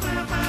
Bye.